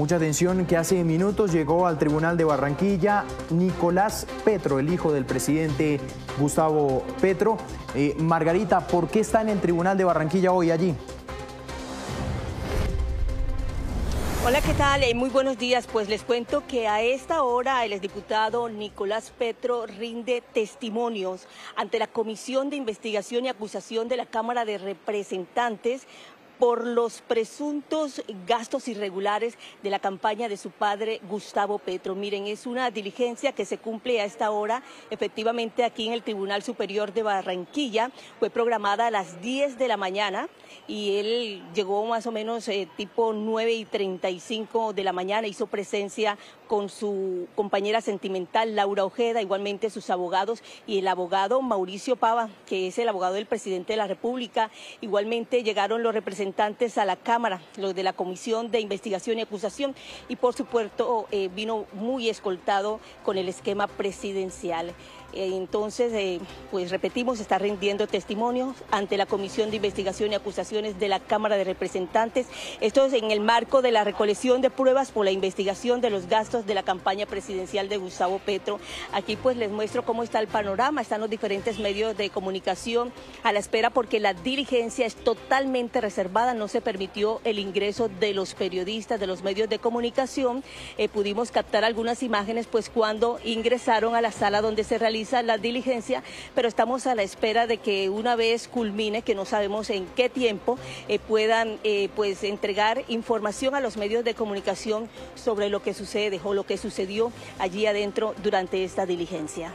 Mucha atención que hace minutos llegó al Tribunal de Barranquilla Nicolás Petro, el hijo del presidente Gustavo Petro. Eh, Margarita, ¿por qué está en el Tribunal de Barranquilla hoy allí? Hola, ¿qué tal? Eh, muy buenos días. Pues les cuento que a esta hora el exdiputado Nicolás Petro rinde testimonios ante la Comisión de Investigación y Acusación de la Cámara de Representantes por los presuntos gastos irregulares de la campaña de su padre Gustavo Petro. Miren, es una diligencia que se cumple a esta hora, efectivamente aquí en el Tribunal Superior de Barranquilla. Fue programada a las 10 de la mañana y él llegó más o menos eh, tipo 9 y 35 de la mañana, hizo presencia con su compañera sentimental Laura Ojeda, igualmente sus abogados y el abogado Mauricio Pava, que es el abogado del presidente de la República. Igualmente llegaron los representantes a la Cámara, los de la Comisión de Investigación y Acusación, y por supuesto eh, vino muy escoltado con el esquema presidencial. Eh, entonces, eh, pues repetimos, está rindiendo testimonios ante la Comisión de Investigación y Acusaciones de la Cámara de Representantes. Esto es en el marco de la recolección de pruebas por la investigación de los gastos de la campaña presidencial de Gustavo Petro. Aquí pues les muestro cómo está el panorama, están los diferentes medios de comunicación a la espera porque la diligencia es totalmente reservada, no se permitió el ingreso de los periodistas, de los medios de comunicación. Eh, pudimos captar algunas imágenes pues cuando ingresaron a la sala donde se realizó la diligencia, pero estamos a la espera de que una vez culmine, que no sabemos en qué tiempo, eh, puedan eh, pues entregar información a los medios de comunicación sobre lo que sucede o lo que sucedió allí adentro durante esta diligencia.